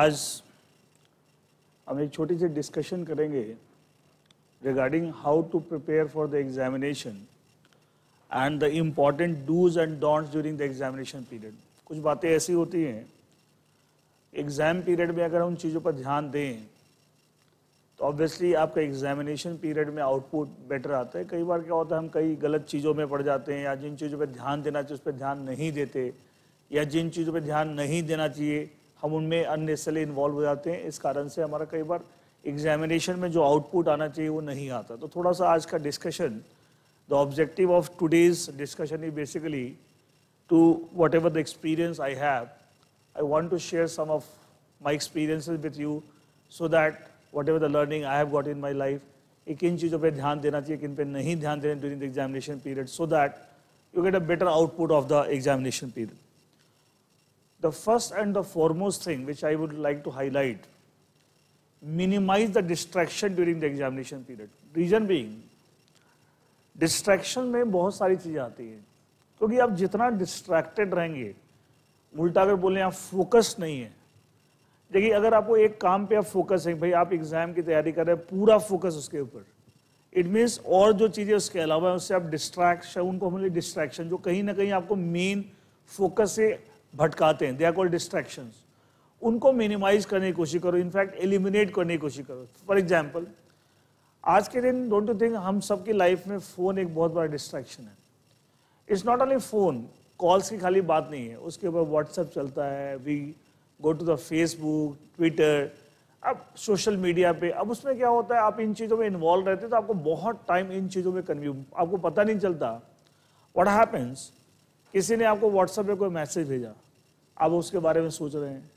आज हम एक छोटी सी डिस्कशन करेंगे regarding how to prepare for the examination and the important dos and don'ts during the examination period कुछ बातें ऐसी होती हैं एग्ज़ाम पीरियड में अगर उन चीज़ों पर ध्यान दें तो ऑब्वियसली आपका एग्जामिनेशन पीरियड में आउटपुट बेटर आता है। कई बार क्या होता है, हम कई गलत चीज़ों में पड़ जाते हैं या जिन चीज़ों पर ध्यान देना चाहिए, उस पर ध्यान नहीं देते, या जिन चीज़ों पर ध्यान नहीं देना चाहिए हम उनमें अननेसरली इन्वॉल्व हो जाते हैं। इस कारण से हमारा कई बार एग्जामिनेशन में जो आउटपुट आना चाहिए वो नहीं आता। तो थोड़ा सा आज का discussion the objective of today's discussion is basically to whatever the experience I have I want to share some of my experiences with you so that whatever the learning I have got in my life एक इन चीज़ों पर ध्यान देना चाहिए किन पर नहीं ध्यान देना during the examination period so that you get a better output of the examination period The first and the foremost thing which I would like to highlight, minimize the distraction during the examination period. Reason being, distraction में बहुत सारी चीज़ें आती हैं। क्योंकि आप जितना distracted रहेंगे उल्टा अगर बोले आप फोकस नहीं है। देखिए अगर आपको एक काम पे आप फोकस है भाई आप एग्ज़ाम की तैयारी कर रहे हैं पूरा फोकस उसके ऊपर। इट मीन्स और जो चीज़ें उसके अलावा उससे आप डिस्ट्रैक्शन उनको हम डिस्ट्रैक्शन जो कहीं ना कहीं आपको मेन फोकस से भटकाते हैं दे आर कॉल्ड डिस्ट्रैक्शन उनको मिनिमाइज करने की कोशिश करो इनफैक्ट एलिमिनेट करने की कोशिश करो. फॉर एग्ज़ाम्पल आज के दिन डोंट यू थिंक हम सबकी लाइफ में फ़ोन एक बहुत बड़ा डिस्ट्रैक्शन है? It's not only phone calls की खाली बात नहीं है. उसके ऊपर व्हाट्सएप चलता है we go to the Facebook Twitter अब सोशल मीडिया पे, अब उसमें क्या होता है? आप इन चीज़ों में इन्वॉल्व रहते हैं तो आपको बहुत टाइम इन चीज़ों में कन्व्यूम आपको पता नहीं चलता. वट हैपन्स किसी ने आपको व्हाट्सएप पे कोई मैसेज भेजा, आप उसके बारे में सोच रहे हैं,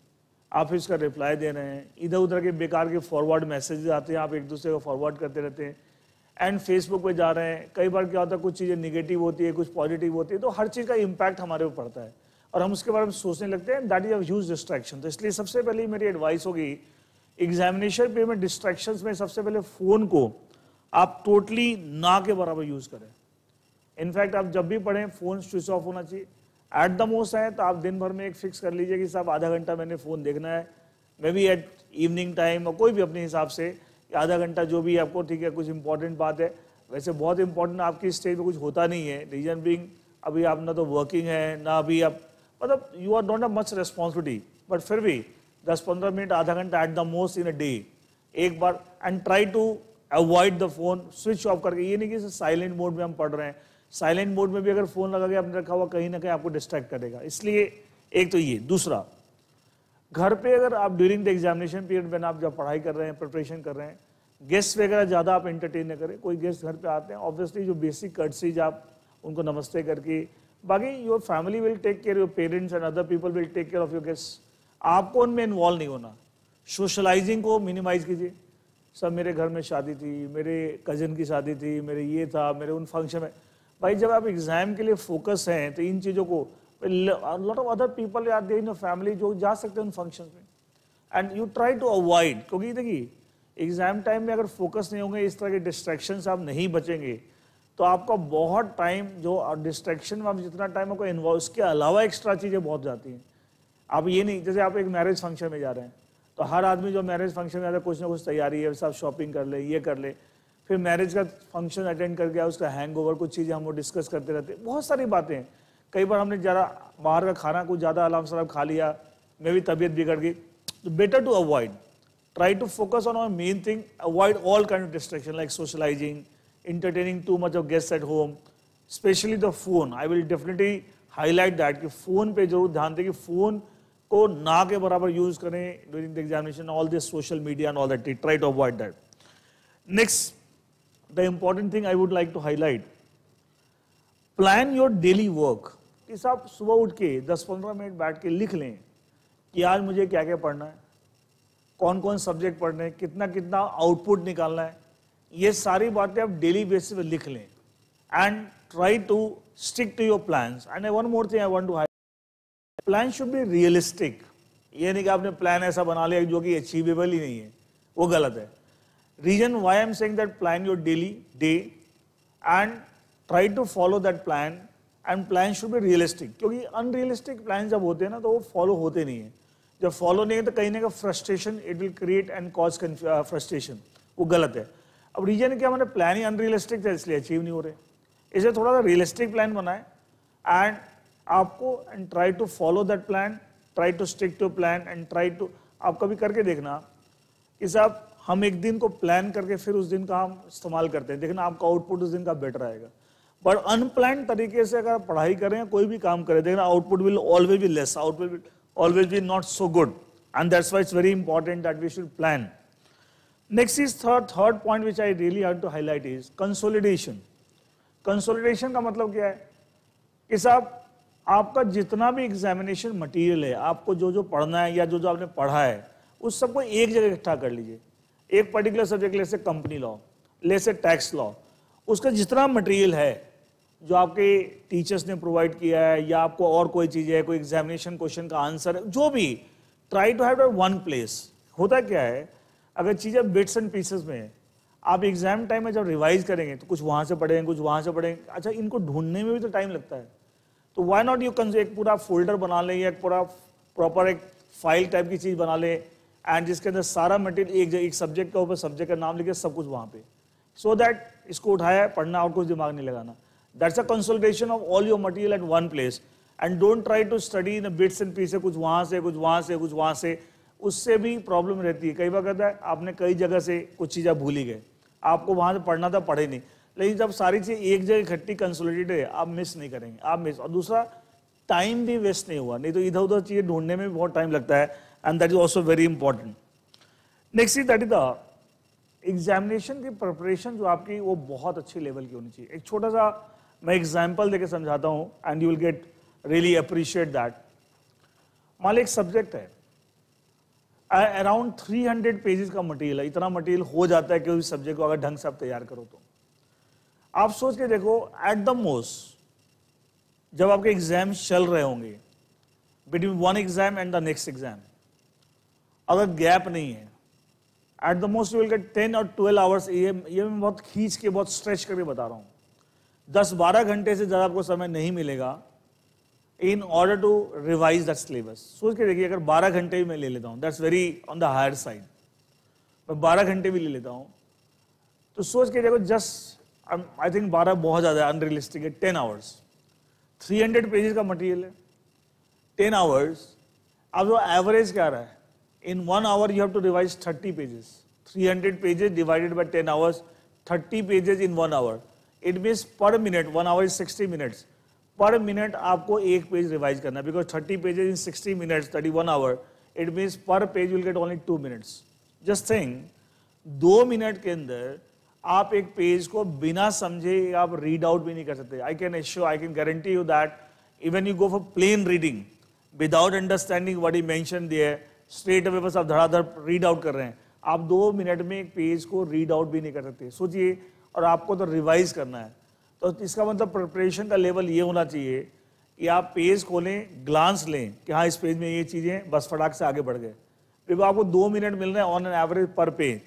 आप इसका रिप्लाई दे रहे हैं इधर उधर के बेकार के फॉरवर्ड मैसेजेस आते हैं, आप एक दूसरे को फॉरवर्ड करते रहते हैं एंड फेसबुक पे जा रहे हैं, कई बार क्या होता है, कुछ चीज़ें निगेटिव होती है, कुछ पॉजिटिव होती है तो हर चीज़ का इम्पैक्ट हमारे ऊपर पड़ता है, और हम उसके बारे में सोचने लगते हैं that is a huge distraction तो इसलिए सबसे पहले मेरी एडवाइस होगी एग्जामिनेशन पे में डिस्ट्रैक्शन में सबसे पहले फ़ोन को आप टोटली ना के बराबर यूज़ करें। इनफैक्ट आप जब भी पढ़ें फ़ोन स्विच ऑफ़ होना चाहिए। एट द मोस्ट है तो आप दिन भर में एक फिक्स कर लीजिए कि साहब, आधा घंटा मैंने फ़ोन देखना है। Maybe at evening time और कोई भी अपने हिसाब से आधा घंटा जो भी आपको ठीक है, कुछ इंपॉर्टेंट बात है। वैसे बहुत इंपॉर्टेंट आपकी स्टेज में कुछ होता नहीं है। रीजन बिंग अभी आप ना तो वर्किंग है, ना अभी आप मतलब you are don't much responsibility but फिर भी, दस पंद्रह मिनट, आधा घंटा at the most in a day एक बार and try to avoid the phone switch off करके। ये नहीं कि साइलेंट मोड में हम पढ़ रहे हैं। साइलेंट मोड में भी अगर फ़ोन लगा के आपने रखा हुआ, कहीं ना कहीं आपको डिस्ट्रैक्ट करेगा। इसलिए एक तो ये। दूसरा, घर पे अगर आप ड्यूरिंग द एग्जामिनेशन पीरियड में आप जब पढ़ाई कर रहे हैं प्रिपरेशन कर रहे हैं गेस्ट वगैरह ज़्यादा आप एंटरटेन न करें। कोई गेस्ट घर पे आते हैं ऑब्वियसली जो बेसिक कर्टसीज आप उनको नमस्ते करके, बाकी your family will take care your parents and other people will take care of your guest आपको उनमें इन्वॉल्व नहीं होना। सोशलाइजिंग को मिनिमाइज कीजिए। सब मेरे घर में शादी थी, मेरे कजिन की शादी थी, मेरे ये था, मेरे उन फ़ंक्शन में। भाई, जब आप एग्ज़ाम के लिए फोकस हैं तो इन चीज़ों को lot of other people are there in family जो जा सकते हैं उन फ़ंक्शन में। And you try to avoid क्योंकि देखिए एग्ज़ाम टाइम में अगर फोकस नहीं होंगे, इस तरह के डिस्ट्रैक्शन से आप नहीं बचेंगे तो आपका बहुत टाइम जो डिस्ट्रैक्शन में आप जितना टाइम आपको इन्वॉल्व उसके अलावा एक्स्ट्रा चीज़ें बहुत जाती हैं। आप ये नहीं, जैसे आप एक मैरिज फ़ंक्शन में जा रहे हैं तो हर आदमी जो मैरिज फ़ंक्शन में जाता है, कुछ ना कुछ तैयारी है, सब शॉपिंग कर ले, ये कर ले फिर मैरिज का फ़ंक्शन अटेंड कर गया उसका हैंग ओवर कुछ चीज़ें हम वो डिस्कस करते रहते, बहुत सारी बातें कई बार हमने ज़्यादा बाहर का खाना कुछ ज़्यादा आराम शराब खा लिया, मैं भी तबीयत बिगड़ गई। तो better to avoid try to focus on our main thing avoid all kind of distraction like socializing entertaining too much of guest at home specially the phone I will definitely highlight that कि phone पे ज़रूर ध्यान दें कि phone को ना के बराबर यूज़ करें during the examination all this social media and all that try to avoid that next the important thing I would like to highlight. Plan your daily work. कि साहब सुबह उठ के 10-15 मिनट बैठ के लिख लें कि आज मुझे क्या क्या पढ़ना है कौन कौन सब्जेक्ट पढ़ने हैं कितना कितना आउटपुट निकालना है। ये सारी बातें आप डेली बेसिस पे लिख लें and try to stick to your plans and one more thing I want to highlight plan should be realistic ये नहीं कि आपने प्लान ऐसा बना लिया जो कि अचीवेबल ही नहीं है, वो गलत है। Reason why I'm saying that plan your daily day and try to follow that plan and plan should be realistic क्योंकि अनरियलिस्टिक प्लान जब होते हैं ना तो वो फॉलो होते नहीं है। जब फॉलो नहीं है तो कहीं ना कहीं frustration it will create and cause frustration वो गलत है। अब रीजन क्या मैंने प्लान ही अनरियलिस्टिक था, इसलिए अचीव नहीं हो रहे। इसे थोड़ा सा रियलिस्टिक प्लान बनाए एंड आपको and try to follow that plan try to stick to plan and try to आप कभी करके देखना, कि साहब हम एक दिन को प्लान करके फिर उस दिन का हम इस्तेमाल करते हैं। देखना आपका आउटपुट उस दिन का बेटर आएगा। बट अनप्लान तरीके से अगर पढ़ाई करें कोई भी काम करें देखना output will always be less output always be not so good and that's why it's very important that we should plan next is third third point which I really have to highlight is consolidation consolidation का मतलब क्या है? कि साहब, आपका जितना भी examination material है, आपको जो जो पढ़ना है या जो जो आपने पढ़ा है, उस सबको एक जगह इकट्ठा कर लीजिए। एक पर्टिकुलर सब्जेक्ट ले से कंपनी लॉ ले से टैक्स लॉ उसका जितना मटेरियल है, जो आपके टीचर्स ने प्रोवाइड किया है, या आपको और कोई चीज़ है, कोई एग्जामिनेशन क्वेश्चन का आंसर है, जो भी try to have one place होता क्या है, अगर चीज़ें बिट्स एंड पीसेस में आप एग्ज़ाम टाइम में जब रिवाइज करेंगे तो कुछ वहाँ से पढ़ेंगे, कुछ वहाँ से पढ़ेंगे अच्छा इनको ढूँढने में भी तो टाइम लगता है। तो वाई नॉट यू कंज एक पूरा फोल्डर बना लें, या एक पूरा प्रॉपर एक फ़ाइल टाइप की चीज़ बना लें एंड जिसके अंदर सारा मटेरियल एक जगह, एक सब्जेक्ट का ऊपर सब्जेक्ट का नाम लिखे, सब कुछ वहाँ पे। सो so दैट इसको उठाया, पढ़ना, और कुछ दिमाग नहीं लगाना। That's a consultation of all your material at one place and don't try to study in bits and piece कुछ वहाँ से, कुछ वहाँ से, कुछ वहाँ से। उससे भी प्रॉब्लम रहती है। कई बार कहता है, आपने कई जगह से कुछ चीज़ें भूल ही गए। आपको वहाँ से पढ़ना था, पढ़े नहीं। लेकिन जब सारी चीज़ एक जगह इकट्ठी कंसोलिडेटेड है, आप मिस नहीं करेंगे। आप मिस और दूसरा टाइम भी वेस्ट नहीं हुआ। नहीं तो इधर उधर चीज़ें ढूँढने में बहुत टाइम लगता है। And that is also very important next is that is the examination की प्रिपरेशन जो आपकी वो बहुत अच्छी लेवल की होनी चाहिए। एक छोटा सा मैं एग्ज़ाम्पल देकर समझाता हूँ and you will get really appreciate that मान एक सब्जेक्ट है। अराउंड 300 पेजेस का मटेरियल है। इतना मटेरियल हो जाता है कि उस सब्जेक्ट को अगर ढंग से आप तैयार करो तो। आप सोच के देखो एट द मोस्ट जब आपके एग्ज़ाम चल रहे होंगे between one exam and the next exam अगर गैप नहीं है at the most will get ten और ट्वेल्व आवर्स ये ये मैं बहुत खींच के, बहुत स्ट्रेच करके बता रहा हूँ। दस बारह घंटे से ज़्यादा आपको समय नहीं मिलेगा in order to revise that syllabus सोच के देखिए, अगर बारह घंटे भी मैं ले लेता हूँ that's very on the higher side मैं बारह घंटे भी ले लेता हूँ। तो सोच के देखो जस्ट आई थिंक बारह बहुत ज़्यादा अनरियलिस्टिक है ten hours three hundred pages का मटेरियल है टेन आवर्स अब जो एवरेज क्या रहा है? In one hour, you have to revise 30 pages. 300 pages divided by 10 hours 30 pages in one hour. It means per minute, one hour is 60 minutes. Per minute, आपको एक page revise करना है। Because 30 pages in 60 minutes 31 hour it means per page will get only two minutes just think दो minute के अंदर, आप एक page को बिना समझे आप रीड आउट भी नहीं कर सकते। I can assure I can guarantee you that even you go for plain reading without understanding what E mention there straight away बस आप धड़ाधड़ रीड आउट कर रहे हैं। आप दो मिनट में एक पेज को रीड आउट भी नहीं कर सकते। सोचिए, और आपको तो रिवाइज करना है। तो इसका मतलब प्रिपरेशन का लेवल ये होना चाहिए कि आप पेज खोलें ग्लांस लें कि हाँ इस पेज में ये चीज़ें बस फटाक से आगे बढ़ गए। फिर आपको दो मिनट मिल रहे हैं on an average per page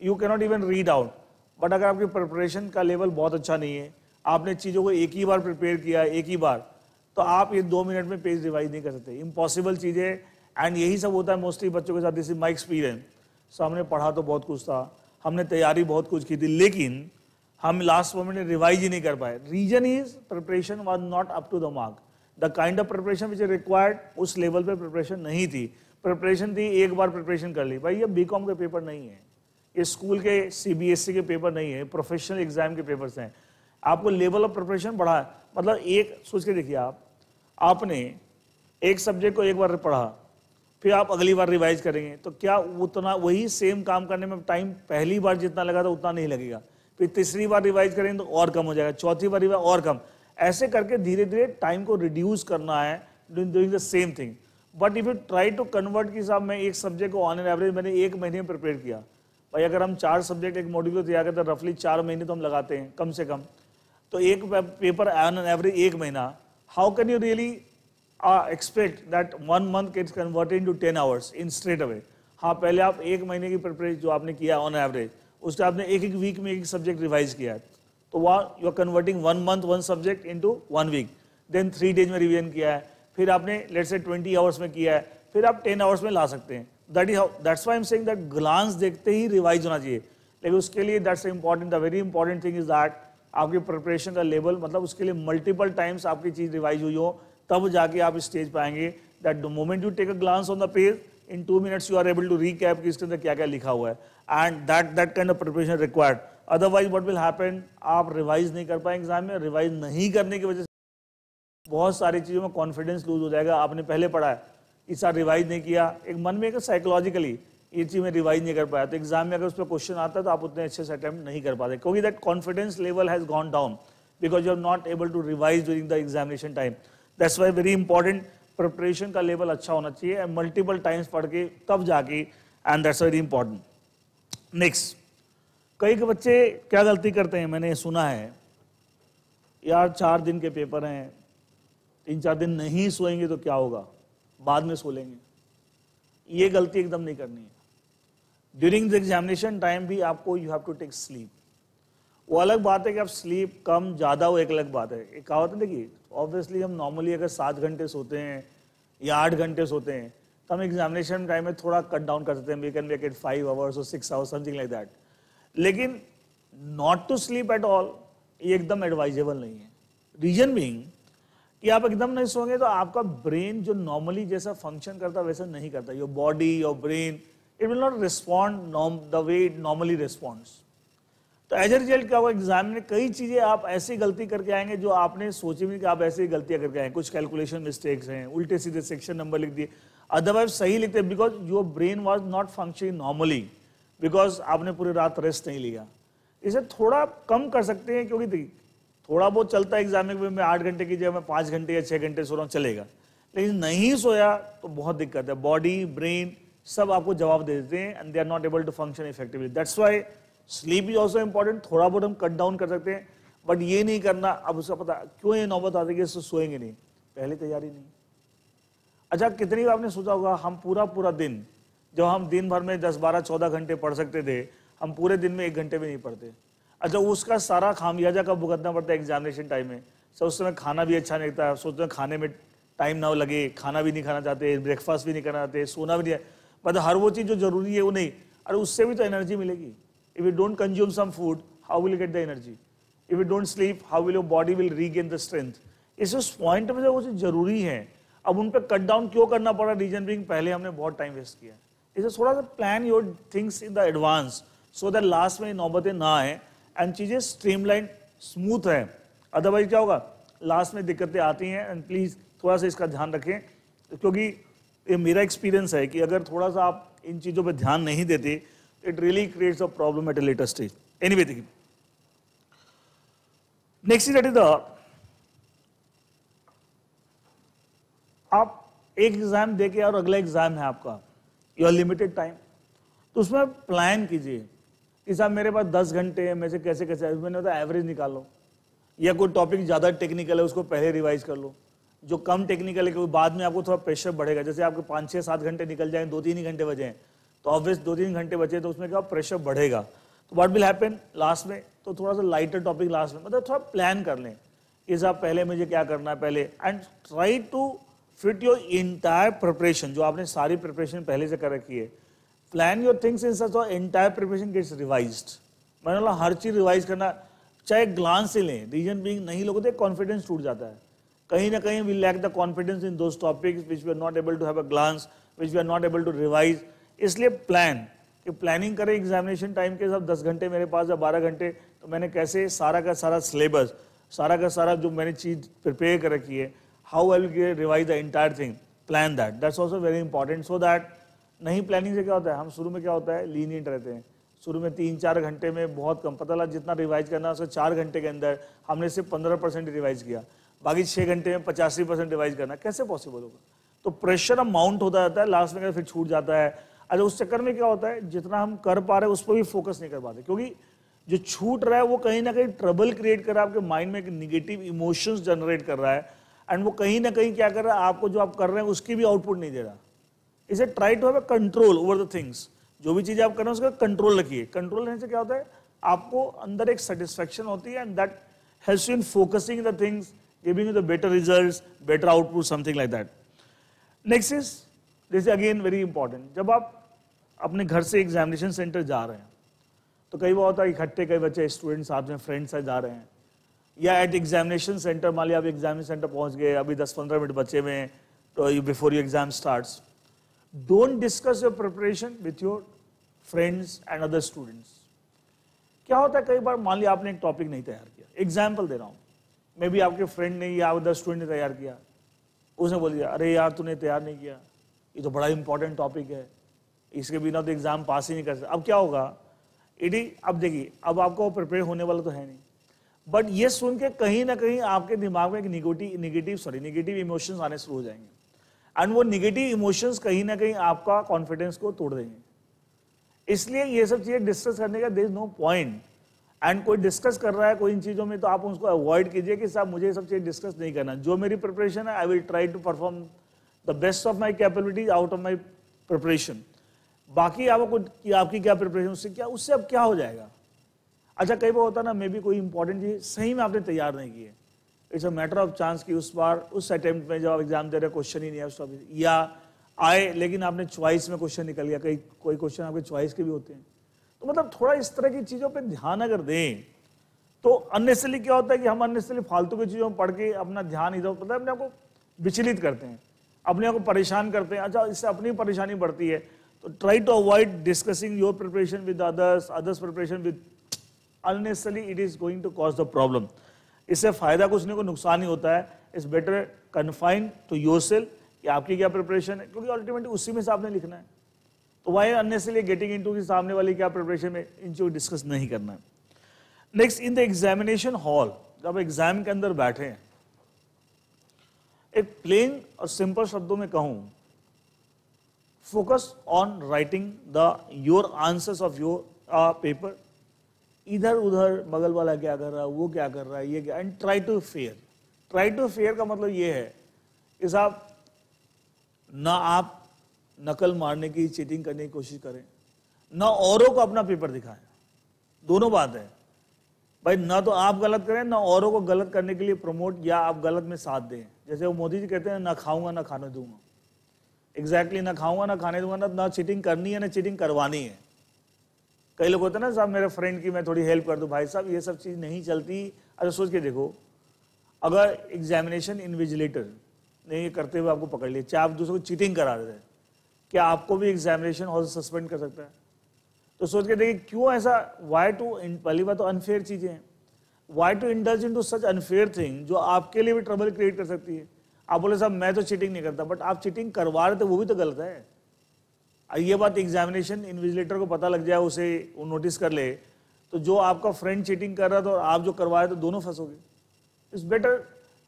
you cannot even read out but अगर आपकी प्रिपरेशन का लेवल बहुत अच्छा नहीं है, आपने चीज़ों को एक ही बार प्रिपेयर किया, एक ही बार तो आप ये दो मिनट में पेज रिवाइज नहीं कर सकते। इम्पॉसिबल चीज़ें एंड यही सब होता है मोस्टली बच्चों के साथ this is my experience so हमने पढ़ा तो बहुत कुछ था, हमने तैयारी बहुत कुछ की थी, लेकिन हम लास्ट मोमेंट में रिवाइज ही नहीं कर पाए। Reason is preparation was not up to the mark the kind of preparation which required उस लेवल पे प्रिपरेशन नहीं थी। प्रिपरेशन थी, एक बार प्रिपरेशन कर ली। भाई ये बी कॉम के पेपर नहीं है। ये स्कूल के सीबीएसई e के पेपर नहीं है। प्रोफेशनल एग्ज़ाम के पेपर्स हैं। आपको लेवल ऑफ़ प्रिपरेशन बढ़ा। मतलब एक, सोच के देखिए आप, आपने एक सब्जेक्ट को एक बार पढ़ा। फिर आप अगली बार रिवाइज करेंगे। तो क्या उतना, वही सेम काम करने में टाइम पहली बार जितना लगा था उतना नहीं लगेगा। फिर तीसरी बार रिवाइज करेंगे तो और कम हो जाएगा। चौथी बार रिवाइज, और कम। ऐसे करके धीरे धीरे टाइम को रिड्यूस करना है doing the same thing but if you try to convert की साहब मैं एक सब्जेक्ट को ऑन एन एवरेज मैंने एक महीने में प्रिपेयर किया। भाई अगर हम चार सब्जेक्ट एक मॉड्यूल को तैयार करते हैं रफली चार महीने तो हम लगाते हैं, कम से कम। तो एक पेपर ऑन एन एवरेज एक महीना। How can you really expect that one month gets converted into ten hours in straight away हाँ पहले आप एक महीने की प्रिपरेशन जो आपने किया ऑन एवरेज उसका आपने एक एक वीक में एक सब्जेक्ट रिवाइज किया है। तो वहाँ you are converting one month one subject into one week then three days में रिवीजन किया है। फिर आपने लेट से ट्वेंटी आवर्स में किया है। फिर आप टेन आवर्स में ला सकते हैं। That is that's why am saying that glance देखते ही रिवाइज होना चाहिए। लेकिन उसके लिए that's important the very important thing is that आपकी प्रिपरेशन का लेवल मतलब उसके लिए मल्टीपल टाइम्स आपकी चीज़ रिवाइज हुई हो। तब जाके आप स्टेज पाएँगे that the moment you take a glance on the page in two minutes you are able to recap कि इसके अंदर क्या क्या लिखा हुआ है। And that that kind of preparation required otherwise what will happen आप रिवाइज नहीं कर पाए एग्ज़ाम में। रिवाइज नहीं करने की वजह से बहुत सारी चीज़ों में कॉन्फिडेंस लूज हो जाएगा। आपने पहले पढ़ा है, इस साल रिवाइज नहीं किया। एक मन में एक साइकोलॉजिकली ये चीज़ में रिवाइज नहीं कर पाया। तो एग्ज़ाम में अगर उस पर क्वेश्चन आता है तो आप उतने अच्छे से अटेम्प्ट नहीं कर पाते। क्योंकि that confidence level has gone down because you are not able to revise during the examination time that's why very important preparation का लेवल अच्छा होना चाहिए एंड मल्टीपल टाइम्स पढ़ के तब जाके and that's very important next कई के बच्चे क्या गलती करते हैं? मैंने सुना है। यार, चार दिन के पेपर हैं। तीन चार दिन नहीं सोएँगे तो क्या होगा? बाद में सो लेंगे। ये गलती एकदम नहीं करनी है। ड्यूरिंग द एग्जामिनेशन टाइम भी आपको you have to take sleep वो अलग बात है कि आप स्लीप कम, ज़्यादा हो, एक अलग बात है। एक कहावत है देखिए ऑब्वियसली हम नॉर्मली अगर सात घंटे सोते हैं या आठ घंटे सोते हैं तो हम एग्जामिनेशन टाइम में थोड़ा कट डाउन कर सकते हैं we can make it five hours और six hours something like that लेकिन not to sleep at all ये एकदम एडवाइजेबल नहीं है। रीजन बींग कि आप एकदम नहीं सोएँगे तो आपका ब्रेन जो नॉर्मली जैसा फ़ंक्शन करता, वैसा नहीं करता। Your body your brain it will not respond the way it normally responds तो एज ए रिज़ल्ट क्या होगा एग्ज़ाम में कई चीज़ें आप ऐसी गलती करके आएँगे जो आपने सोची भी कि आप ऐसी गलतियाँ करके आए। कुछ कैलकुलेशन मिस्टेक्स हैं, उल्टे सीधे सेक्शन नंबर लिख दिए। अदरवाइज़ सही लिखते हैं because your brain was not functioning normally because आपने पूरी रात रेस्ट नहीं लिया। इसे थोड़ा कम कर सकते हैं क्योंकि थोड़ा बहुत चलता है एग्ज़ाम में मैं आठ घंटे की जगह मैं पाँच घंटे या छः घंटे सो रहा हूँ, चलेगा। लेकिन नहीं सोया तो बहुत दिक्कत है। बॉडी ब्रेन सब आपको जवाब दे देते हैं and they are not able to function effectively that's why sleep is also important थोड़ा बहुत हम कट डाउन कर सकते हैं बट ये नहीं करना, अब उसका पता, क्यों ये नौबत आती है सोएँगे नहीं। पहले तैयारी नहीं। अच्छा कितनी बार आपने सोचा होगा, हम पूरा पूरा दिन, जब हम दिन भर में दस, बारह, चौदह घंटे पढ़ सकते थे, हम पूरे दिन में एक घंटे भी नहीं पढ़ते। अच्छा उसका सारा खामियाजा कब भुगतना पड़ता है एग्जामिनेशन टाइम में? सर उस समय खाना भी अच्छा नहीं लगता सोचते हैं खाने में टाइम ना लगे, खाना भी नहीं खाना चाहते ब्रेकफास्ट भी नहीं करना चाहते, सोना भी नहीं मतलब हर वो चीज़ जो ज़रूरी है, वो नहीं। अरे उससे भी तो एनर्जी मिलेगी। If you don't consume some food how will get the energy if you don't sleep how will your body will regain the strength इस उस पॉइंट जो वो ज़रूरी है, अब उन पर कट डाउन क्यों करना पड़ा? रीजन बिंग पहले हमने बहुत टाइम वेस्ट किया। इसे थोड़ा सा plan your things in the advance so that last में नौबतें ना आए एंड चीज़ें स्ट्रीमलाइन स्मूथ है अदरवाइज़ क्या होगा? लास्ट में दिक्कतें आती हैं एंड प्लीज़ थोड़ा सा इसका ध्यान रखें, क्योंकि ये मेरा एक्सपीरियंस है कि अगर थोड़ा सा आप इन चीज़ों पर ध्यान नहीं देते really creates a problem at a later stage anyway देखिए। नेक्स्ट इज़ इज़ द आप एक एग्ज़ाम दे के और अगला एग्ज़ाम है आपका। योर लिमिटेड टाइम तो उसमें प्लान कीजिए कि साहब मेरे पास दस घंटे हैं, मैं से कैसे कैसे, मैंने बताया एवरेज निकालो या कोई टॉपिक ज़्यादा टेक्निकल है, उसको पहले रिवाइज कर लो। जो कम टेक्निकल है, क्योंकि बाद में आपको थोड़ा प्रेशर बढ़ेगा। जैसे आपके पाँच छः सात घंटे निकल जाए, दो तीन ही घंटे बचे हैं। तो ऑब्वियस दो तीन घंटे बचे तो उसमें क्या प्रेशर बढ़ेगा। तो व्हाट विल हैपन लास्ट में? तो थोड़ा सा लाइटर टॉपिक लास्ट में मतलब थोड़ा प्लान कर लें। कि साहब, पहले मुझे क्या करना है पहले? And try to fit your entire preparation जो आपने सारी प्रिपरेशन पहले से कर रखी है। Plan your things in such entire preparation gets revised मैंने बोला, हर चीज़ रिवाइज करना, चाहे ग्लांस से लें रीजन बीइंग नहीं लोगों तो कॉन्फिडेंस टूट जाता है। कहीं ना कहीं we lack the confidence in those topics which we are not able to have a glance which we are not able to revise इसलिए प्लान कि प्लानिंग करें एग्जामिनेशन टाइम के साथ, दस घंटे मेरे पास या बारह घंटे तो मैंने कैसे सारा का सारा सिलेबस सारा का सारा जो मैंने चीज़ प्रिपेयर कर रखी है how I will revise the entire thing plan that that's also very important so that नहीं प्लानिंग से क्या होता है? हम शुरू में क्या होता है? लीनियंट रहते हैं। शुरू में तीन चार घंटे में बहुत कम, पता लगा जितना रिवाइज करना उसका चार घंटे के अंदर हमने सिर्फ़ पंद्रह परसेंट रिवाइज किया। बाकी छः घंटे में पचासी परसेंट रिवाइज करना। कैसे पॉसिबल होगा? तो प्रेशर अब माउंट होता जाता है लास्ट में फिर छूट जाता है अच्छा उस चक्कर में क्या होता है जितना हम कर पा रहे हैं उस पर भी फोकस नहीं कर पाते। क्योंकि जो छूट रहा है वो कहीं ना कहीं ट्रबल क्रिएट कर रहा है आपके माइंड में एक निगेटिव इमोशंस जनरेट कर रहा है। एंड वो कहीं ना कहीं क्या कर रहा है आपको जो आप कर रहे हैं उसकी भी आउटपुट नहीं दे रहा। इसे try to have control over the things जो भी चीज़ें आप कर रहे हैं उसका कंट्रोल रखिए। कंट्रोल रहने से क्या होता है आपको अंदर एक सेटिस्फेक्शन होती है and that helps in focusing the things you the better results, better output, something like that. Next is, this is again very important. जब आप अपने घर से एग्जामिनेशन सेंटर जा रहे हैं। तो कई बार होता है, इकट्ठे कई बच्चे स्टूडेंट साथ में फ्रेंड्स से जा रहे हैं। या एट एग्जामिनेशन सेंटर मान लिया आप एग्जामिनेशन सेंटर पहुँच गए, अभी 10-15 मिनट बचे हुए हैं तो you before you exam starts don't discuss your preparation with your friends and other students क्या होता है, कई बार मान लिया आपने एक टॉपिक नहीं तैयार किया। एग्ज़ाम्पल दे रहा हूँ। मे बी आपके फ्रेंड ने या अदर स्टूडेंट ने तैयार किया। उसने बोल दिया, अरे यार, तूने तैयार नहीं किया। ये तो बड़ा इंपॉर्टेंट टॉपिक है। इसके बिना तो एग्ज़ाम पास ही नहीं कर सकते। अब क्या होगा? इडी अब देखिए, अब आपको प्रिपेयर होने वाला तो है नहीं। बट ये सुन के कहीं ना कहीं आपके दिमाग में एक negative negative sorry negative emotions आने शुरू हो जाएँगे। एंड वो निगेटिव इमोशंस कहीं ना कहीं आपका कॉन्फिडेंस को तोड़ देंगे। इसलिए ये सब चीज़ें डिस्कस करने का देर नो पॉइंट एंड कोई डिस्कस कर रहा है कोई इन चीज़ों में तो आप उसको अवॉइड कीजिए कि साहब, मुझे ये सब चीज़ डिस्कस नहीं करना। जो मेरी प्रिपरेशन है I will try to perform the best of my capabilities out of my preparation बाकी आपको, आपकी क्या प्रिपरेशन उससे क्या, उससे अब क्या हो जाएगा? अच्छा कई बार होता ना मे भी कोई इंपॉर्टेंट चीज़ सही में आपने तैयार नहीं की है। It's a matter of chance कि उस बार, उस अटेम्प्ट में जब आप एग्ज़ाम दे रहे क्वेश्चन ही नहीं उस टॉपिक या आए, लेकिन आपने चॉइस में क्वेश्चन निकल गया। कई, कोई क्वेश्चन आपके चॉइस के भी होते हैं। तो मतलब थोड़ा इस तरह की चीज़ों पर ध्यान अगर दें तो अननेसली क्या होता है कि हम अननेसली फालतू की चीज़ों में पढ़ के अपना ध्यान इधर पता है अपने आपको विचलित करते हैं। अपने आप को परेशान करते हैं। अच्छा इससे अपनी परेशानी बढ़ती है। Try to avoid discussing your preparation with others others preparation with unnecessarily it is going to cause the problem. इससे फ़ायदा कुछ नहीं को नुकसान ही होता है। It's better confined to your self कि आपकी क्या प्रिपरेशन है, क्योंकि अल्टीमेटली उसी में से आपने लिखना है। तो why unnecessarily getting in to सामने वाली क्या प्रिपरेशन में इन चीज़ों डिस्कस नहीं करना है। Next in the examination hall जब एग्ज़ाम के अंदर बैठे एक प्लेन और सिंपल शब्दों में कहूँ focus on writing the your answers of your paper इधर उधर बगल वाला क्या कर रहा है, वो क्या कर रहा है, ये क्या? And try to fair try to fair का मतलब ये है कि साहब, ना आप नकल मारने की चीटिंग करने की कोशिश करें, ना औरों को अपना पेपर दिखाएँ। दोनों बात है। भाई, ना तो आप गलत करें, ना औरों को गलत करने के लिए प्रमोट या आप गलत में साथ दें। जैसे वो मोदी जी कहते हैं, ना खाऊँगा, ना खाने दूँगा। एग्जैक्टली exactly, ना खाऊँगा ना खाने दूँगा ना ना चीटिंग करनी है ना चीटिंग करवानी है। कई लोग होते हैं ना साहब मेरे फ्रेंड की मैं थोड़ी हेल्प कर दूँ। भाई साहब ये सब चीज़ नहीं चलती। अच्छा सोच के देखो अगर एग्जामिनेशन इन्विजिलेटर ने ये करते हुए आपको पकड़ लिया चाहे आप दूसरों को चीटिंग करा देते हैं क्या आपको भी एग्जामिनेशन हॉल सस्पेंड कर सकता है? तो सोच के देखिए क्यों ऐसा वाई टू पहली बात तो अनफेयर चीज़ें हैं। Why to indulge into such unfair thing जो आपके लिए भी ट्रबल क्रिएट कर सकती है? आप बोले, साहब, मैं तो चीटिंग नहीं करता बट आप चीटिंग करवा रहे थे, वो भी तो गलत है। ये बात एग्जामिनेशन इन्विजिलेटर को पता लग जाए, उसे वो नोटिस कर ले तो जो आपका फ्रेंड चीटिंग कर रहा था और आप जो करवाए तो दोनों फंसोगे। इट्स बेटर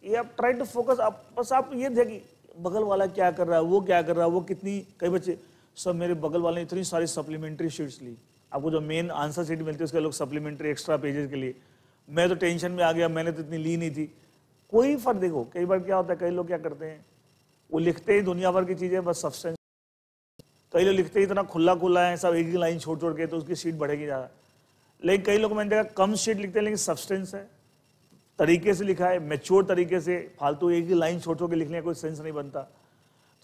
ये आप ट्राई टू फोकस आप, बस आप ये देखिए बगल वाला क्या कर रहा है, वो क्या कर रहा है, वो कितनी, कई बच्चे सब मेरे बगल वाले ने इतनी सारी सप्लीमेंट्री शीट्स ली। आपको जो मेन आंसर शीट मिलती है, उसके लोग सप्लीमेंट्री एक्स्ट्रा पेजेस के लिए। मैं तो टेंशन में आ गया, मैंने तो इतनी ली नहीं थी। कोई फ़र्क देखो, कई बार क्या होता है, कई लोग क्या करते हैं, वो लिखते ही दुनिया भर की चीज़ें, बस सब्सटेंस कई लोग लिखते ही इतना खुला खुला है, सब एक ही लाइन छोड़ छोड़ के तो उसकी सीट बढ़ेगी ज़्यादा। लेकिन कई लोग मैंने देखा, कम सीट लिखते हैं, लेकिन सब्सटेंस है। तरीके से लिखा है मेच्योर तरीके से, फालतू एक ही लाइन छोड़ छोड़ के लिखने का कोई सेंस नहीं बनता।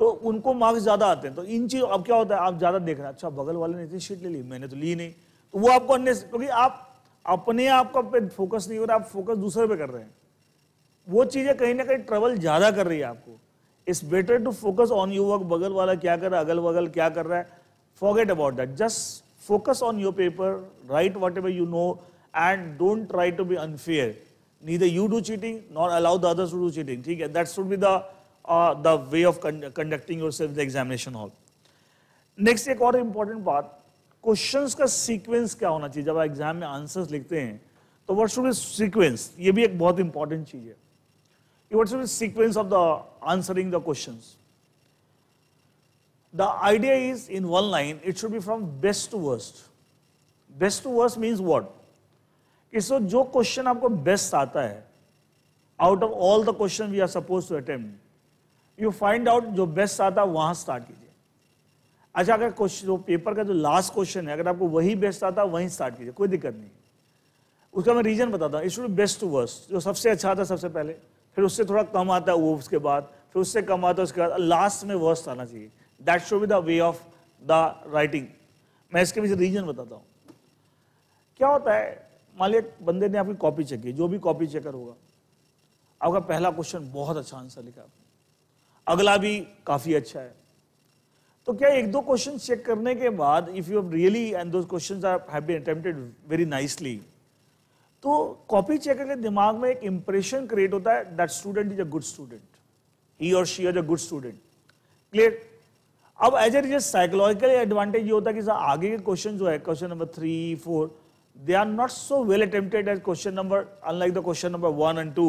तो उनको मार्क्स ज़्यादा आते हैं तो इन चीज़, अब क्या होता है, आप ज़्यादा देख रहे हैं अच्छा बगल वाले ने इतनी शीट ले ली, मैंने तो ली नहीं। तो वो आपको अन्य क्योंकि आप अपने आप का पे फोकस नहीं हो रहा, आप फोकस दूसरे पे कर रहे हैं। वो चीज़ें कहीं ना कहीं ट्रबल ज़्यादा कर रही है आपको। It's better to focus on you work बगल वाला क्या कर रहा है अगल बगल क्या कर रहा है। Forget about that just focus on your paper right whatever you know and don't try to be unfair neither you do cheating nor allow the others to do cheating. ठीक है? Should be the uh, the way of con conducting yourself the examination hall. Next एक और important बात questions का sequence क्या होना चाहिए? जब आप एग्ज़ाम में आंसर्स लिखते हैं तो व्हाट शुड बी सीक्वेंस ये भी एक बहुत इंपॉर्टेंट चीज़ है। What should be sequence of the answering the questions. The idea is in one line, it should be from best to worst. Best to worst means what? So जो question आपको best आता है out of all the question we are suppose to attempt you find out जो best आता है वहाँ start कीजिए अच्छा अगर क्वेश्चन जो पेपर का जो लास्ट क्वेश्चन है अगर आपको वही बेस्ट आता है वहीं स्टार्ट कीजिए कोई दिक्कत नहीं उसका मैं रीजन बताता हूँ it should best to worst जो सबसे अच्छा आता है सबसे पहले फिर उससे थोड़ा कम आता है वो उसके बाद, फिर उससे कम आता है उसके बाद लास्ट में वर्स्ट आना चाहिए। That should be the way of the writing मैं इसके पीछे रीजन बताता हूँ। क्या होता है, मान लिया बंदे ने आपकी कॉपी चेक की, जो भी कॉपी चेकर होगा, आपका पहला क्वेश्चन बहुत अच्छा आंसर लिखा अगला भी काफ़ी अच्छा है। तो क्या एक दो क्वेश्चन चेक करने के बाद if you really and been attempted very nicely तो कॉपी चेकर के दिमाग में एक इंप्रेशन क्रिएट होता है that student is a good student ही और she is a good student clear अब as a result psychological advantage ये होता है कि सर आगे के क्वेश्चन जो है question number three four they are not so well attempted as question number unlike the question number one and two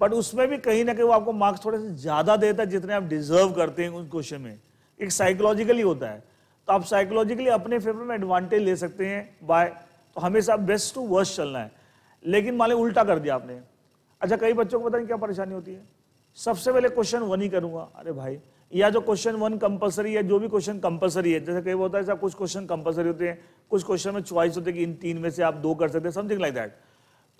but उसमें भी कहीं ना कहीं वो आपको मार्क्स थोड़े से ज़्यादा देता है जितने आप डिजर्व करते हैं उस क्वेश्चन में. एक साइकोलॉजिकली होता है. तो आप साइकोलॉजिकली अपने फेवर में एडवांटेज ले सकते हैं बाय तो हमेशा बेस्ट टू वर्स्ट चलना है. लेकिन मान उल्टा कर दिया आपने। अच्छा कई बच्चों को पता नहीं क्या परेशानी होती है? सबसे पहले क्वेश्चन वन ही करूँगा। अरे भाई, या जो क्वेश्चन वन कंपलसरी है, जो भी क्वेश्चन कंपलसरी है, जैसे कई होता है कुछ क्वेश्चन कंपलसरी होते हैं, कुछ क्वेश्चन में चॉइस होते हैं कि इन तीन में से आप दो कर सकते हैं समथिंग लाइक दैट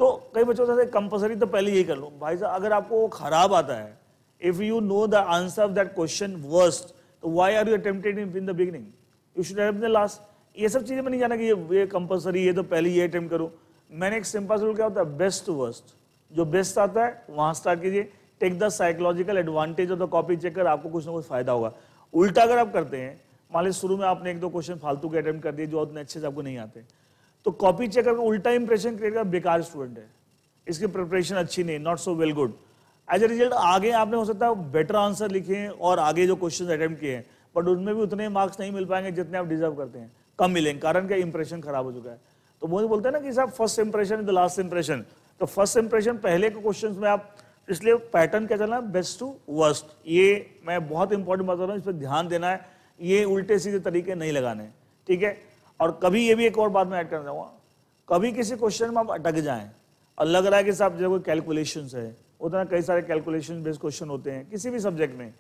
तो कई बच्चों से कंपलसरी तो पहले यही कर लो। भाई साहब, अगर आपको खराब आता है if you know the answer of that question worst तो why are you attempted in the beginning you should the last ये सब चीज़ें मैं नहीं जाना कि ये कंपलसरी है तो पहले ये अटेम्प्ट करो। मैंने एक सिंपल रूल क्या होता है? बेस्ट टू वर्स्ट जो बेस्ट आता है, वहाँ स्टार्ट कीजिए। Take the psychological advantage of the copy check कर आपको कुछ ना कुछ फ़ायदा होगा। उल्टा अगर आप करते हैं, मान लीजिए शुरू में आपने एक दो क्वेश्चन फालतू के अटेम्प्ट कर दिए, जो उतने अच्छे से आपको नहीं आते। तो कॉपी चेक का उल्टा इंप्रेशन क्रिएट कर बेकार स्टूडेंट है। इसकी प्रिपरेशन अच्छी नहीं not so well good as a result आगे आपने हो सकता है बेटर आंसर लिखे और आगे जो क्वेश्चन अटेम्प्ट किए हैं बट उनमें भी उतने मार्क्स नहीं मिल पाएँगे जितने आप डिजर्व करते हैं। कम मिलेंगे, कारण क्या? इंप्रेशन खराब हो चुका है। तो वो बोलते हैं ना कि साहब first impression is the last impression तो फ़र्स्ट इंप्रेशन पहले के क्वेश्चन में आप, इसलिए पैटर्न क्या चलना है? बेस्ट टू वर्स्ट ये मैं बहुत इंपॉर्टेंट बता रहा हूँ इस पर ध्यान देना है। ये उल्टे सीधे तरीके नहीं लगाने ठीक है? और कभी ये भी एक और बात मैं ऐड करना चाहूँगा। कभी किसी क्वेश्चन में आप अटक जाएँ और लग रहा है कि साहब जो कोई कैलकुलेशन है उतना कई सारे कैलकुलेशन बेस्ड क्वेश्चन होते हैं, किसी भी सब्जेक्ट में,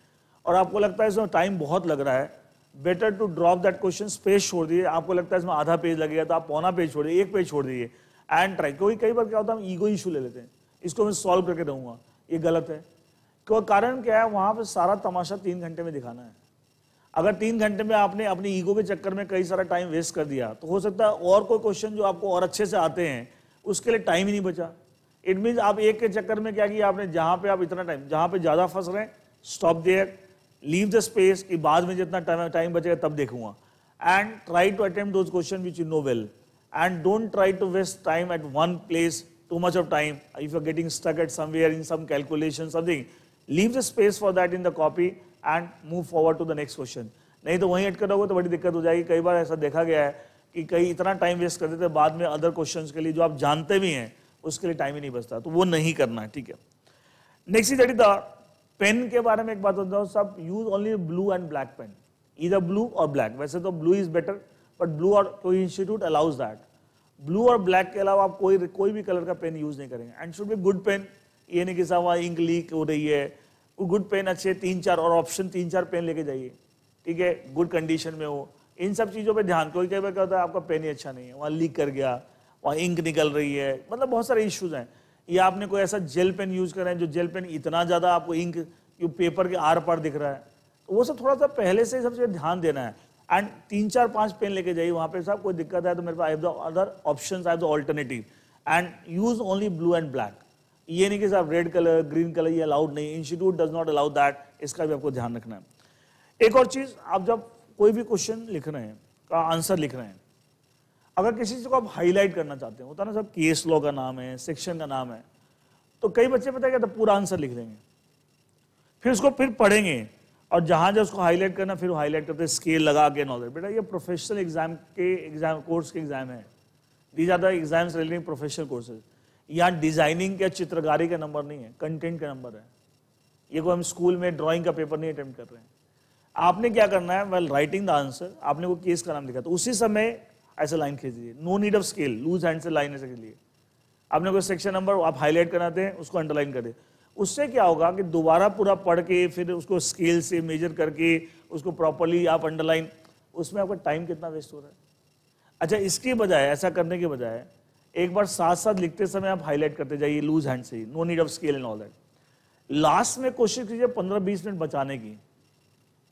और आपको लगता है इसमें टाइम बहुत लग रहा है better to drop that question space छोड़ दिए आपको लगता है इसमें आधा पेज लगेगा तो आप पौना पेज छोड़ एक पेज छोड़ दीजिए। एंड ट्राई क्योंकि कई बार क्या होता है, हम ईगो इशू ले लेते हैं। इसको मैं सॉल्व करके रहूँगा। ये गलत है। क्यों? कारण क्या है? वहाँ पर सारा तमाशा तीन घंटे में दिखाना है। अगर तीन घंटे में आपने अपनी ईगो के चक्कर में कई सारा टाइम वेस्ट कर दिया तो हो सकता है और कोई क्वेश्चन जो आपको और अच्छे से आते हैं, उसके लिए टाइम ही नहीं बचा। इट मीन आप एक के चक्कर में क्या किया आपने? जहाँ पे आप इतना टाइम जहाँ पे ज़्यादा फंस रहे हैं stop there leave the space कि बाद में जितना टाइम टाइम बचेगा तब देखूँगा। And try to attempt those questions which you know well and don't try to waste time at one place too much of time. If you're getting stuck at somewhere in some calculation, something, leave the space for that in the copy and move forward to the next question. नहीं तो वहीं अटकर रहोगे तो बड़ी दिक्कत हो जाएगी। कई बार ऐसा देखा गया है कि कई इतना टाइम वेस्ट कर देते बाद में अदर क्वेश्चंस के लिए जो आप जानते भी हैं, उसके लिए टाइम ही नहीं बचता। तो वो नहीं करना है, ठीक है। Next is that is the pen के बारे में एक बात है सब use only blue and black pen इधर ब्लू और ब्लैक वैसे तो blue is better but blue और कोई इंस्टीट्यूट अलाउज दैट ब्लू और ब्लैक के अलावा आप कोई कोई भी कलर का पेन यूज़ नहीं करेंगे. And should be good pen ये नहीं कि साहब इंक लीक हो रही है. गुड पेन अच्छे तीन चार और ऑप्शन तीन चार पेन लेके जाइए। ठीक है? गुड कंडीशन में हो। इन सब चीज़ों पे ध्यान कोई कई बार क्या होता है, आपका पेन ही अच्छा नहीं है। वहाँ लीक कर गया, वहाँ इंक निकल रही है। मतलब बहुत सारे इश्यूज़ हैं। या आपने कोई ऐसा जेल पेन यूज़ करा है जो जेल पेन इतना ज़्यादा आपको इंक पेपर के आर पार दिख रहा है? तो वो सब थोड़ा सा पहले से सबसे ध्यान देना है। एंड तीन चार पाँच पेन लेके जाइए, वहाँ पे साहब कोई दिक्कत है तो मेरे पास the other option the alternative and use only blue and black ये नहीं कि साहब रेड कलर ग्रीन कलर ये अलाउड नहीं institute does not allow that इसका भी आपको ध्यान रखना है। एक और चीज़, आप जब कोई भी क्वेश्चन लिख रहे हैं, का आंसर लिख रहे हैं अगर किसी चीज़ को आप हाईलाइट करना चाहते हो, होता ना सब केस लॉ का नाम है सेक्शन का नाम है तो कई बच्चे पता क्या तो पूरा आंसर लिख देंगे। फिर उसको फिर पढ़ेंगे और जहाँ जब उसको हाईलाइट करना, फिर हाईलाइट करते स्केल लगा के नॉलेज बेटा, ये प्रोफेशनल एग्ज़ाम के एग्ज़ाम कोर्स के एग्ज़ाम है। These are the exams relating professional courses यहाँ डिज़ाइनिंग के, चित्रकारी का नंबर नहीं है कंटेंट का नंबर है। ये को हम स्कूल में ड्राइंग का पेपर नहीं अटेम्प्ट कर रहे हैं। आपने क्या करना है? वेल राइटिंग द आंसर आपने वो केस का नाम लिखा। तो उसी समय ऐसे लाइन खींच दीजिए no need of scale loose hand से लाइन ऐसे लिए आपने कोई सेक्शन नंबर आप हाईलाइट कराते हैं, उसको अंडरलाइन कर दे। उससे क्या होगा कि दोबारा पूरा पढ़ के, फिर उसको स्केल से मेजर करके, उसको प्रॉपरली आप अंडरलाइन उसमें आपका टाइम कितना वेस्ट हो रहा है? अच्छा इसके बजाय, ऐसा करने के बजाय, एक बार साथ साथ लिखते समय आप हाईलाइट करते जाइए लूज हैंड से no need of scale and all that last में कोशिश कीजिए पंद्रह बीस मिनट बचाने की।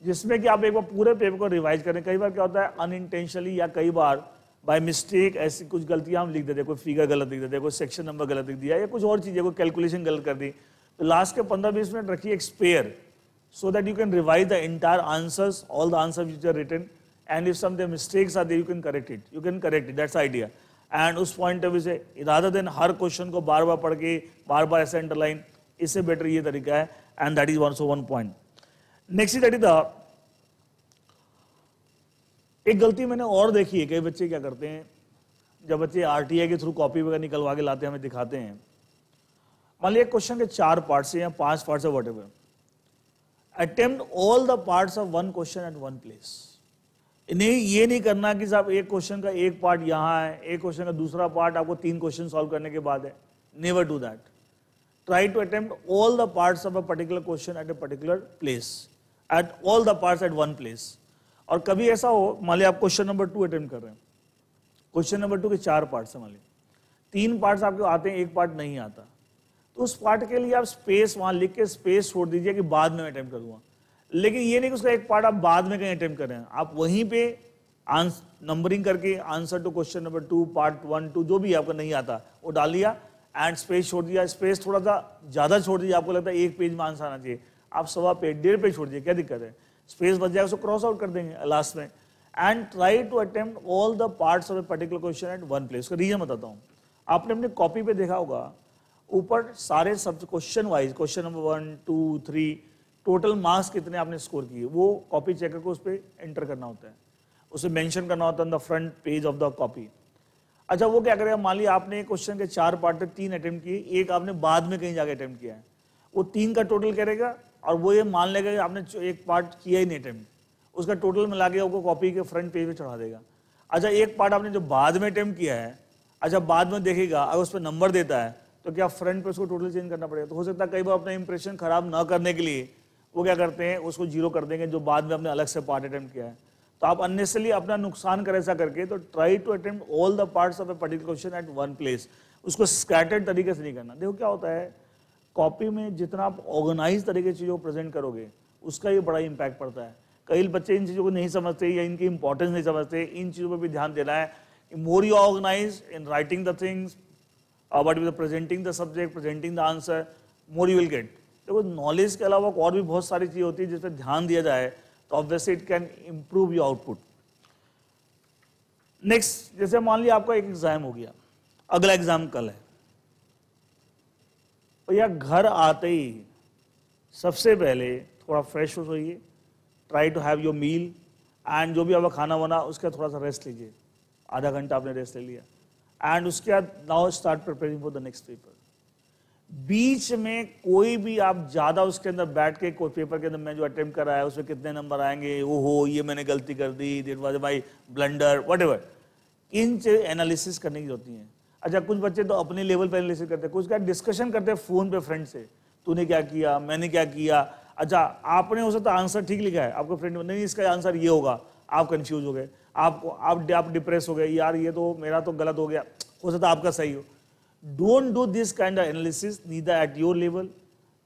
जिसमें कि आप एक बार पूरे पेपर को रिवाइज करें कई बार क्या होता है अनइंटेंशनली या कई बार बाय मिस्टेक ऐसी कुछ गलतियाँ हम लिख देते कोई फिगर गलत लिख देते कोई सेक्शन नंबर गलत लिख दिया या कुछ और चीज़ें कोई कैलकुलेशन गलत कर दी तो लास्ट के पंद्रह बीस मिनट रखिए एक spare so that you can revise the entire answers all the answer which are written and if some mistakes there, you can correct it. You can correct it. That's the idea. And उस point of view से rather than हर question को बार बार पढ़ के बार बार ऐसे underline इससे better ये तरीका है and that is one so one point next is that is the एक गलती मैंने और देखी है, कई बच्चे क्या करते हैं, जब बच्चे आरटीआई के थ्रू कॉपी वगैरह निकलवा के लाते हैं, हमें दिखाते हैं। मान लिया क्वेश्चन के चार पार्ट है या पाँच पार्ट है whatever attempt all the parts of one question at one place नहीं, ये नहीं करना कि साहब एक क्वेश्चन का एक पार्ट यहाँ है, एक क्वेश्चन का दूसरा पार्ट आपको तीन क्वेश्चन सॉल्व करने के बाद है। Never do that try to attempt all the parts of a particular question at a particular place at all the parts at one place और कभी ऐसा हो, मान लिया आप क्वेश्चन नंबर टू अटेम्प्ट कर रहे हैं। क्वेश्चन नंबर टू के चार पार्ट्स है, मान लिया। तीन पार्ट्स आपके आते हैं, एक पार्ट नहीं आता। तो उस पार्ट के लिए आप स्पेस वहाँ लिख के स्पेस छोड़ दीजिए कि बाद में अटेम्प्ट करूँगा। लेकिन ये नहीं कि उसका एक पार्ट आप बाद में कहीं अटेम्प्ट करें आप वहीं पे नंबरिंग करके answer to question number two part one two जो भी आपको नहीं आता, वो डाल दिया। एंड स्पेस छोड़ दिया। स्पेस थोड़ा सा ज़्यादा छोड़ दिया आपको लगता है एक पेज में आंसर आना चाहिए। आप सवा पेज डेढ़ पेज छोड़ दिए, क्या दिक्कत है? स्पेस बच जाएगा, उसको क्रॉस आउट कर देंगे लास्ट में। And try to attempt all the parts of a particular question at one place उसका रीजन बताता हूँ। आपने अपनी कॉपी पे देखा होगा, ऊपर सारे सब question wise question number one two three total marks कितने आपने स्कोर किए, वो कॉपी चेकर को उस पर एंटर करना होता है। उसे मेंशन करना होता है on the front page of the copy अच्छा वो क्या करेगा? मान लिया आपने क्वेश्चन के चार पार्ट तीन अटेम्प्ट किए, एक आपने बाद में कहीं जाके अटेम्प्ट किया है। वो तीन का टोटल करेगा और वो ये मान लेगा कि आपने एक पार्ट किया ही नहीं अटैम्प्ट उसका टोटल मिला के आपको कॉपी के फ्रंट पेज में चढ़ा देगा। अच्छा एक पार्ट आपने जो बाद में अटैम्प्ट किया है अच्छा बाद में देखेगा, अगर उस पर नंबर देता है तो क्या फ्रंट पे उसको टोटल चेंज करना पड़ेगा? तो हो सकता है कई बार अपना इंप्रेशन खराब ना करने के लिए वो क्या करते हैं, उसको ज़ीरो कर देंगे जो बाद में आपने अलग से पार्ट अटैम्प्ट किया है। तो आप अननेसरली अपना नुकसान कर ऐसा करके तो try to attempt all the parts of a particular question at one place उसको स्कैटर्ड तरीके से नहीं करना। देखो क्या होता है कॉपी में जितना आप ऑर्गेनाइज तरीके चीज़ों को प्रेजेंट करोगे उसका ये बड़ा इम्पैक्ट पड़ता है। कई बच्चे इन चीज़ों को नहीं समझते या इनकी इंपॉर्टेंस नहीं समझते इन चीज़ों पर भी ध्यान देना है। More you organise in writing the things uh, but presenting the subject presenting the answer more you will get देखो नॉलेज के अलावा और भी बहुत सारी चीज़ होती है जिस पर ध्यान दिया जाए तो obviously it can improve your output next जैसे मान लिया आपका एक एग्ज़ाम हो गया। अगला एग्ज़ाम कल है। तो या घर आते ही सबसे पहले थोड़ा फ्रेश हो जाइए try to have your meal and जो भी आपका खाना बना, उसका थोड़ा सा रेस्ट लीजिए। आधा घंटा आपने रेस्ट ले लिया। एंड उसके बाद now start preparing for the next paper बीच में कोई भी आप ज़्यादा उसके अंदर बैठ के, कोई पेपर के अंदर मैं जो अटेम्प्ट कर रहा है उसमें कितने नंबर आएँगे वो हो ये मैंने गलती कर दी that was my blunder whatever in analysis करने की होती है। अच्छा कुछ बच्चे तो अपने लेवल पर एनालिसिस करते हैं। कुछ क्या डिस्कशन करते हैं फ़ोन पे फ्रेंड से। तूने क्या किया? मैंने क्या किया? अच्छा आपने हो सकता आंसर ठीक लिखा है। आपको फ्रेंड नहीं, इसका आंसर ये होगा। आप कंफ्यूज हो गए। आप आप आप डिप्रेस हो गए। यार, ये तो मेरा तो गलत हो गया। हो सकता आपका सही हो। Don't do this kind of analysis neither at your level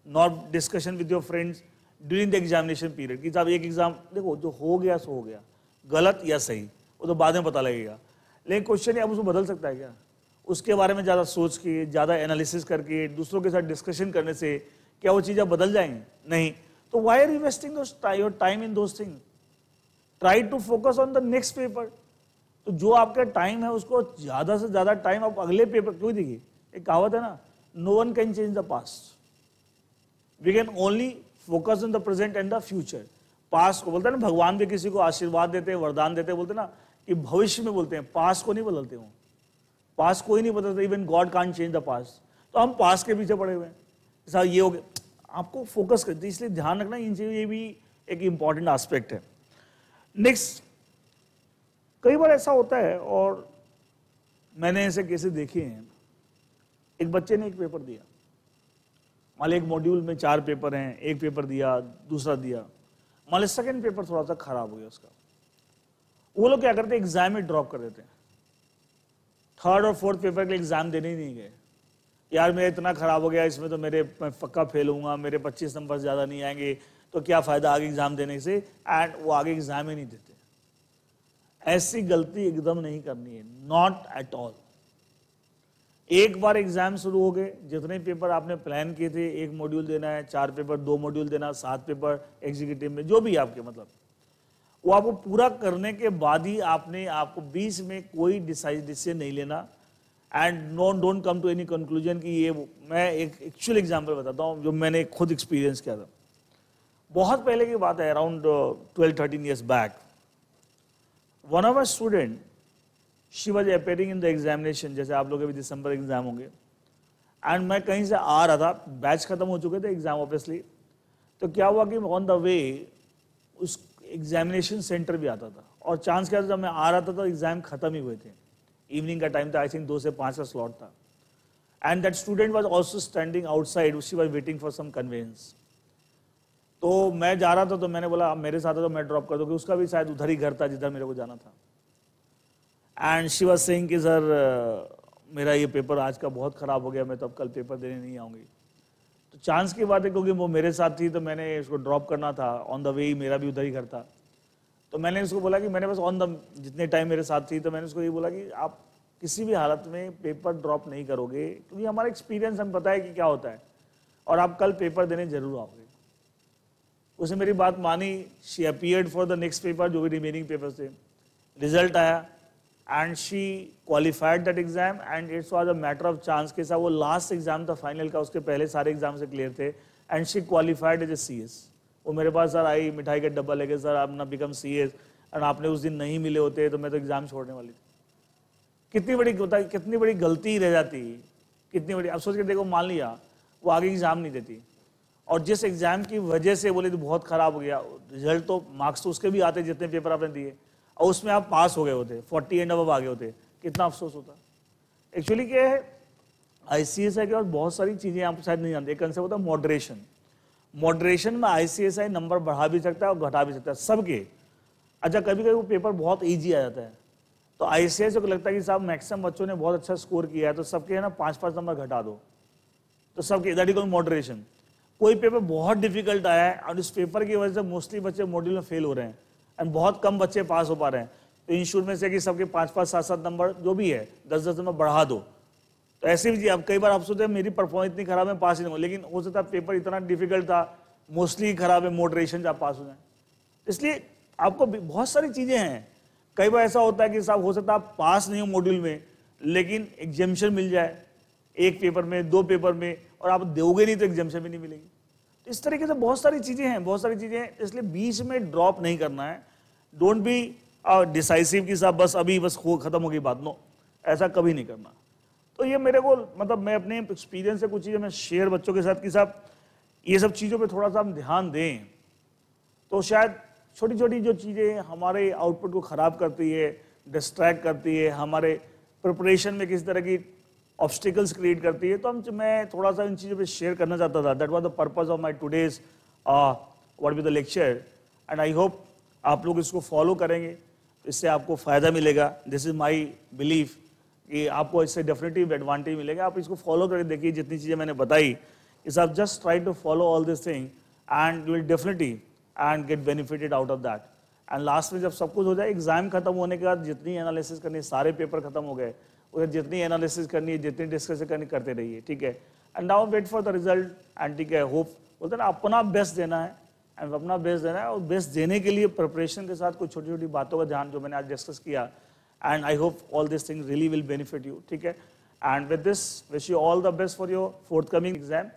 not discussion with your friends during the examination period कि साहब एक एग्ज़ाम देखो, जो हो गया, सो हो गया। गलत या सही, वो तो बाद में पता लगेगा। लेकिन क्वेश्चन आप उसको बदल सकता है क्या? उसके बारे में ज़्यादा सोच के, ज़्यादा एनालिसिस करके, दूसरों के साथ डिस्कशन करने से क्या वो चीज़ें बदल जाएँगी? नहीं। तो why are investing your time in those thing try to focus on the next paper तो जो आपका टाइम है, उसको ज़्यादा से ज़्यादा टाइम आप अगले पेपर क्यों देखिए? एक कहावत है ना no one can change the past we can only focus on the present and the future past को बोलते हैं ना, भगवान भी किसी को आशीर्वाद देते हैं, वरदान देते हैं, बोलते ना, कि भविष्य में बोलते हैं। पास को नहीं बदलते हो पास कोई नहीं बदलता even God can change the past तो हम पास के पीछे पड़े हुए हैं। साहब ये हो गया। आपको फोकस करते इसलिए ध्यान रखना, इन चीज़ों ये भी एक इंपॉर्टेंट आस्पेक्ट है। नेक्स्ट कई बार ऐसा होता है, और मैंने ऐसे केसेस देखे हैं। एक बच्चे ने एक पेपर दिया। मान एक मॉड्यूल में चार पेपर हैं, एक पेपर दिया, दूसरा दिया। मान सेकेंड पेपर थोड़ा सा खराब हो गया उसका। वो लोग क्या करते हैं एग्ज़ाम में ड्रॉप कर देते हैं। थर्ड और फोर्थ पेपर के लिए एग्ज़ाम देने ही नहीं गए। यार, मेरा इतना खराब हो गया, इसमें तो मेरे, मैं पक्का फेल होऊँगा, मेरे 25 नंबर ज़्यादा नहीं आएँगे तो क्या फ़ायदा आगे एग्ज़ाम देने से? एंड वो आगे एग्ज़ाम ही नहीं देते। ऐसी गलती एकदम नहीं करनी है नॉट एट ऑल एक बार एग्ज़ाम शुरू हो गए, जितने पेपर आपने प्लान किए थे, एक मॉड्यूल देना है, चार पेपर दो मॉड्यूल देना, सात पेपर एग्जीक्यूटिव में, जो भी आपके मतलब। वो आपको पूरा करने के बाद ही आपने आपको बीच में कोई डिसाइड डिसीज़न नहीं लेना। And not don't come to any conclusion कि ये मैं एक एक्चुअल एग्ज़ाम्पल बताता हूँ जो मैंने खुद एक्सपीरियंस किया था। बहुत पहले की बात है around twelve thirteen years back one of a student she was appearing in the examination जैसे आप लोग अभी दिसंबर एग्ज़ाम होंगे। एंड मैं कहीं से आ रहा था बैच खत्म हो चुके थे एग्ज़ाम ऑब्वियसली तो क्या हुआ कि ऑन द वे उस एग्जामिनेशन सेंटर भी आता था। और चांस क्या था, जब मैं आ रहा था तो एग्ज़ाम खत्म ही हुए थे। इवनिंग का टाइम था आई थिंक दो से पाँच का स्लॉट था। And that student was also standing outside she was waiting for some conveyance तो मैं जा रहा था तो मैंने बोला मेरे साथ तो मैं ड्रॉप कर दूँ। उसका भी शायद उधर ही घर था, जिधर मेरे को जाना था। एंड शी वॉज़ सेइंग कि, सर, मेरा ये पेपर आज का बहुत ख़राब हो गया, मैं तो अब कल पेपर देने नहीं आऊँगी। तो चांस की बात है, क्योंकि वो मेरे साथ थी तो मैंने उसको ड्रॉप करना था। ऑन द वे ही मेरा भी उधर ही घर था। तो मैंने उसको बोला कि मैंने बस ऑन द जितने टाइम मेरे साथ थी तो मैंने उसको ये बोला कि आप किसी भी हालत में पेपर ड्रॉप नहीं करोगे, क्योंकि हमारा एक्सपीरियंस हमें पता है कि क्या होता है। और आप कल पेपर देने ज़रूर आओगे। उसने मेरी बात मानी। She appeared for the next paper जो भी रिमेनिंग पेपर थे। रिज़ल्ट आया। And she qualified that exam and it's was a matter of chance के साथ वो लास्ट एग्ज़ाम था फाइनल का, उसके पहले सारे एग्ज़ाम से क्लियर थे। And she qualified as A C S वो मेरे पास सर आई, मिठाई का डब्बा लेके सर आप ना बिकम सी एस एंड आपने उस दिन नहीं मिले होते तो मैं तो एग्ज़ाम छोड़ने वाली थी। कितनी बड़ी कितनी बड़ी गलती रह जाती, कितनी बड़ी अब सोच के देखो, मान लिया, वो आगे एग्ज़ाम नहीं देती। और जिस एग्ज़ाम की वजह से बोले तो बहुत खराब हो गया। रिज़ल्ट तो मार्क्स तो उसके भी आते जितने पेपर आपने दिए। और उसमें आप पास हो गए होते फोर्टी एंड अब आगे होते, कितना अफसोस होता। एक्चुअली क्या है आई सी एस आई के बाद बहुत सारी चीज़ें आप शायद नहीं जानते, एक कंसेप्ट होता है मॉडरेशन मॉडरेशन में आई सी एस आई नंबर बढ़ा भी सकता है और घटा भी सकता है, सबके। अच्छा कभी कभी वो पेपर बहुत ईजी आ जाता है। तो आईसीएस को लगता है कि साहब मैक्सिमम बच्चों ने बहुत अच्छा स्कोर किया है तो सबके है ना पाँच पाँच नंबर घटा दो। तो सबके दैट इज़ मॉडरेशन कोई पेपर बहुत डिफ़िकल्ट आया है, और इस पेपर की वजह से मोस्टली बच्चे मॉड्यूल में फेल हो रहे हैं। एंड बहुत कम बच्चे पास हो पा रहे हैं। तो इंश्योर में से कि सबके पाँच पाँच, सात सात नंबर जो भी है, दस दस नंबर बढ़ा दो। तो ऐसे भी जी, अब कई बार आप सोचते हैं, मेरी परफॉर्मेंस इतनी खराब है, पास ही नहीं हो लेकिन हो सकता पेपर इतना डिफ़िकल्ट था, मोस्टली खराब है मोडरेशन आप पास हो जाए। इसलिए आपको बहुत सारी चीज़ें हैं। कई बार ऐसा होता है कि साहब, हो सकता है आप पास नहीं हो मॉड्यूल में, लेकिन एग्जामेशन मिल जाए, एक पेपर में, दो पेपर में, और आप दोगे नहीं तो एग्जामेशन भी नहीं मिलेगी। इस तरीके से बहुत सारी चीज़ें हैं, बहुत सारी चीज़ें हैं, इसलिए बीच में ड्रॉप नहीं करना है। डोंट बी डिसाइसिव की साहब, बस अभी, बस खत्म होगी बात। नो ऐसा कभी नहीं करना। तो ये मेरे को मतलब मैं अपने एक्सपीरियंस से कुछ चीज़ें मैं शेयर बच्चों के साथ कि साहब, ये सब चीज़ों पे थोड़ा सा हम ध्यान दें। तो शायद छोटी छोटी जो चीज़ें हमारे आउटपुट को ख़राब करती है डिस्ट्रैक्ट करती है, हमारे प्रिपरेशन में किसी तरह की ऑब्स्टिकल्स क्रिएट करती है तो हम मैं थोड़ा सा इन चीज़ों पे शेयर करना चाहता था। That was the purpose of my today's what be the lecture and I hope आप लोग इसको फॉलो करेंगे, इससे आपको फ़ायदा मिलेगा। दिस इज़ माई बिलीफ कि आपको इससे डेफिनेटिव एडवांटेज मिलेगा। आप इसको फॉलो करके देखिए, जितनी चीज़ें मैंने बताई इस आप just try to follow all this thing and will definitely and get benefited out of that and last में जब सब कुछ हो जाए एग्ज़ाम खत्म होने के बाद जितनी एनालिसिस करनी सारे पेपर खत्म हो गए। उसे जितनी एनालिसिस करनी है, जितनी डिस्कस करनी करते रहिए, ठीक है? And now wait for the result and ठीक है होप बोलते ना अपना बेस्ट देना है एंड अपना बेस्ट देना है और बेस्ट देने के लिए प्रिपरेशन के साथ कुछ छोटी छोटी बातों का ध्यान जो मैंने आज डिस्कस किया and I hope all this thing really will benefit you ठीक है? And with this wish you all the best for your forthcoming exam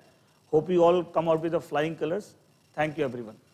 hope you all come out with the flying colours thank you every